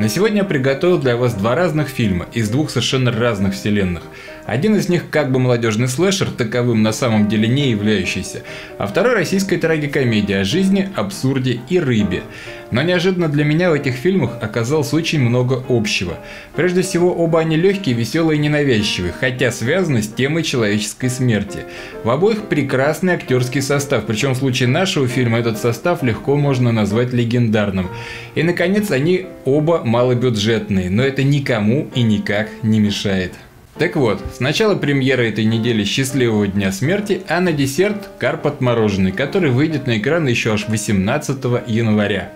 На сегодня я приготовил для вас два разных фильма из двух совершенно разных вселенных. Один из них как бы молодежный слэшер, таковым на самом деле не являющийся, а второй российская трагикомедия о жизни, абсурде и рыбе. Но неожиданно для меня в этих фильмах оказалось очень много общего. Прежде всего, оба они легкие, веселые и ненавязчивые, хотя связаны с темой человеческой смерти. В обоих прекрасный актерский состав, причем в случае нашего фильма этот состав легко можно назвать легендарным. И наконец, они оба малобюджетные, но это никому и никак не мешает. Так вот, сначала премьера этой недели «Счастливого дня смерти», а на десерт «Карп отмороженный», который выйдет на экран еще аж 18 января.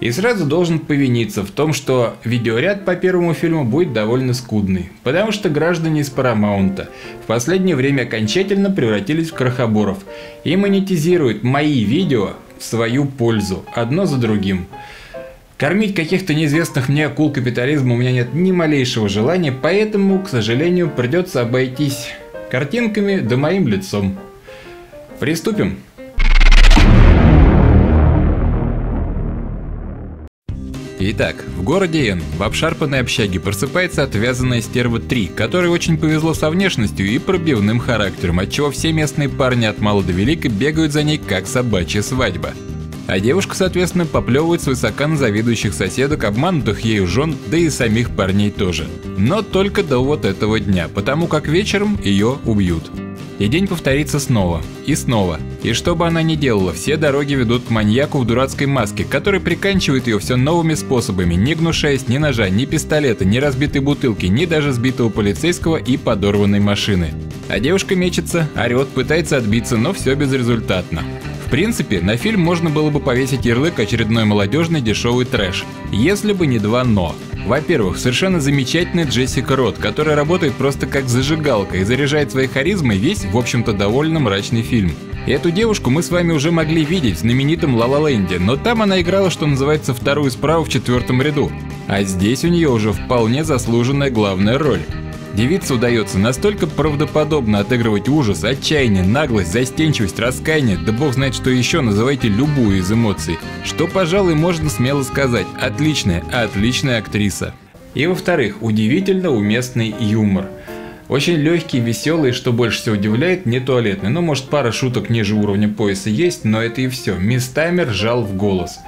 И сразу должен повиниться в том, что видеоряд по первому фильму будет довольно скудный, потому что граждане из Парамаунта в последнее время окончательно превратились в крохоборов и монетизируют мои видео в свою пользу, одно за другим. Кормить каких-то неизвестных мне акул капитализма у меня нет ни малейшего желания, поэтому, к сожалению, придется обойтись картинками да моим лицом. Приступим. Итак, в городе Н, в обшарпанной общаге просыпается отвязанная стерва 3, которой очень повезло со внешностью и пробивным характером, отчего все местные парни от мала до велика бегают за ней как собачья свадьба. А девушка, соответственно, поплевывает свысока на завидующих соседок, обманутых ею жен, да и самих парней тоже. Но только до вот этого дня, потому как вечером ее убьют. И день повторится снова. И снова. И что бы она ни делала, все дороги ведут к маньяку в дурацкой маске, который приканчивает ее все новыми способами, не гнушаясь ни ножа, ни пистолета, ни разбитой бутылки, ни даже сбитого полицейского и подорванной машины. А девушка мечется, орет, пытается отбиться, но все безрезультатно. Принципе, на фильм можно было бы повесить ярлык очередной молодежный дешевый трэш, если бы не два «но». Во-первых, совершенно замечательная Джессика Рот, которая работает просто как зажигалка и заряжает своей харизмой весь, в общем-то, довольно мрачный фильм. Эту девушку мы с вами уже могли видеть в знаменитом «Ла Ла Ленде», но там она играла, что называется, вторую справа в четвертом ряду. А здесь у нее уже вполне заслуженная главная роль. Девице удается настолько правдоподобно отыгрывать ужас, отчаяние, наглость, застенчивость, раскаяние, да бог знает что еще, называйте любую из эмоций, что, пожалуй, можно смело сказать, отличная, отличная актриса. И во-вторых, удивительно уместный юмор. Очень легкий, веселый, что больше всего удивляет, не туалетный. Ну, может, пара шуток ниже уровня пояса есть, но это и все. Местами ржал в голос.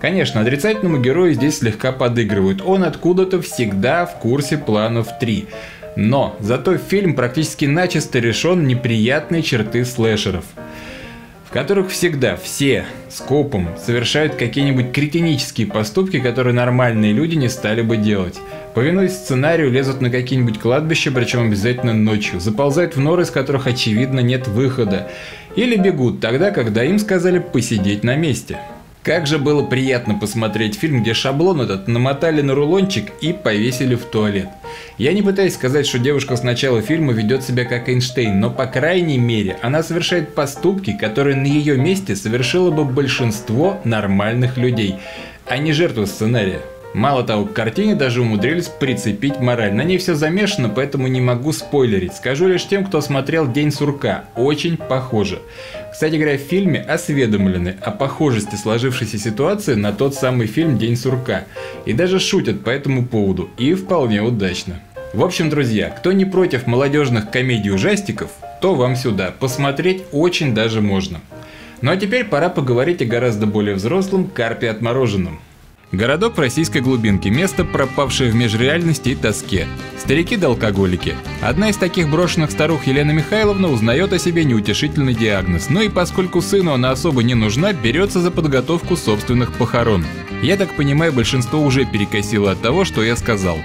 Конечно, отрицательному герою здесь слегка подыгрывают. Он откуда-то всегда в курсе планов 3. Но зато фильм практически начисто решен неприятные черты слэшеров, в которых всегда все скопом совершают какие-нибудь кретинические поступки, которые нормальные люди не стали бы делать. Повинуясь сценарию, лезут на какие-нибудь кладбища, причем обязательно ночью, заползают в норы, из которых очевидно нет выхода, или бегут тогда, когда им сказали посидеть на месте. Как же было приятно посмотреть фильм, где шаблон этот намотали на рулончик и повесили в туалет. Я не пытаюсь сказать, что девушка с начала фильма ведет себя как Эйнштейн, но по крайней мере она совершает поступки, которые на ее месте совершило бы большинство нормальных людей, а не жертвы сценария. Мало того, к картине даже умудрились прицепить мораль. На ней все замешано, поэтому не могу спойлерить. Скажу лишь тем, кто смотрел «День сурка». Очень похоже. Кстати говоря, в фильме осведомлены о похожести сложившейся ситуации на тот самый фильм «День сурка». И даже шутят по этому поводу. И вполне удачно. В общем, друзья, кто не против молодежных комедий-ужастиков, то вам сюда. Посмотреть очень даже можно. Ну а теперь пора поговорить о гораздо более взрослом карпе отмороженном. Городок в российской глубинке, место, пропавшее в межреальности и тоске. Старики да алкоголики. Одна из таких брошенных старух Елена Михайловна узнает о себе неутешительный диагноз, но ну и поскольку сыну она особо не нужна, берется за подготовку собственных похорон. Я так понимаю, большинство уже перекосило от того, что я сказал.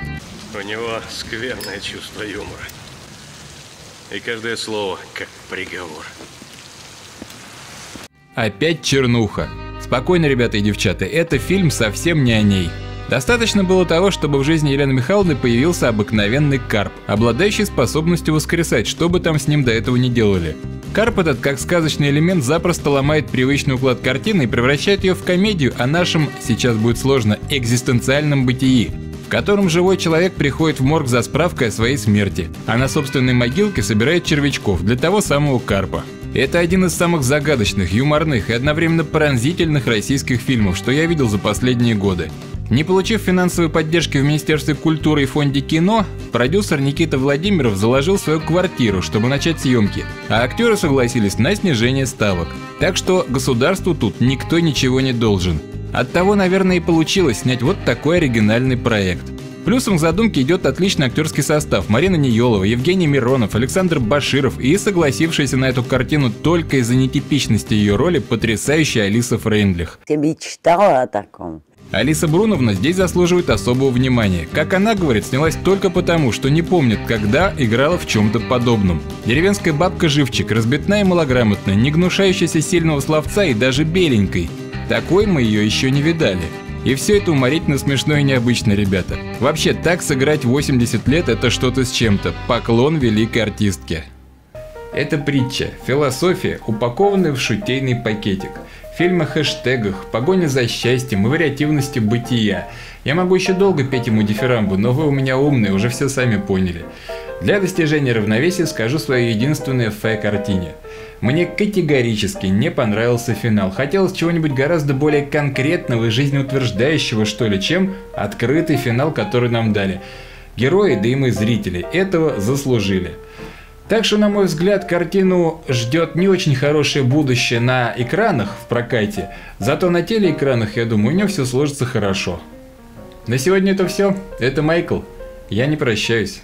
У него скверное чувство юмора. И каждое слово как приговор. Опять чернуха. Спокойно, ребята и девчата, это фильм совсем не о ней. Достаточно было того, чтобы в жизни Елены Михайловны появился обыкновенный карп, обладающий способностью воскресать, что бы там с ним до этого не делали. Карп этот, как сказочный элемент, запросто ломает привычный уклад картины и превращает ее в комедию о нашем, сейчас будет сложно, экзистенциальном бытии, в котором живой человек приходит в морг за справкой о своей смерти, а на собственной могилке собирает червячков для того самого карпа. Это один из самых загадочных, юморных и одновременно пронзительных российских фильмов, что я видел за последние годы. Не получив финансовой поддержки в Министерстве культуры и Фонде кино, продюсер Никита Владимиров заложил свою квартиру, чтобы начать съемки, а актеры согласились на снижение ставок. Так что государству тут никто ничего не должен. Оттого, наверное, и получилось снять вот такой оригинальный проект. Плюсом к задумке идет отличный актерский состав. Марина Неелова, Евгений Миронов, Александр Баширов и согласившаяся на эту картину только из-за нетипичности ее роли потрясающая Алиса Фрейндлих. Ты мечтала о таком? Алиса Бруновна здесь заслуживает особого внимания. Как она говорит, снялась только потому, что не помнит, когда играла в чем-то подобном. Деревенская бабка живчик, разбитная и малограмотная, не гнушающаяся сильного словца и даже беленькой. Такой мы ее еще не видали. И все это уморительно смешно и необычно, ребята. Вообще, так сыграть 80 лет – это что-то с чем-то. Поклон великой артистке. Это притча, философия, упакованная в шутейный пакетик – фильм о хэштегах, погоне за счастьем и вариативности бытия. Я могу еще долго петь ему дифирамбу, но вы у меня умные, уже все сами поняли. Для достижения равновесия скажу свое единственное в картине. Мне категорически не понравился финал. Хотелось чего-нибудь гораздо более конкретного и жизнеутверждающего, что ли, чем открытый финал, который нам дали. Герои, да и мы зрители, этого заслужили. Так что, на мой взгляд, картину ждет не очень хорошее будущее на экранах в прокате, зато на телеэкранах, я думаю, у нее все сложится хорошо. На сегодня это все. Это Майкл. Я не прощаюсь.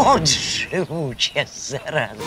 Вот живучая зараза.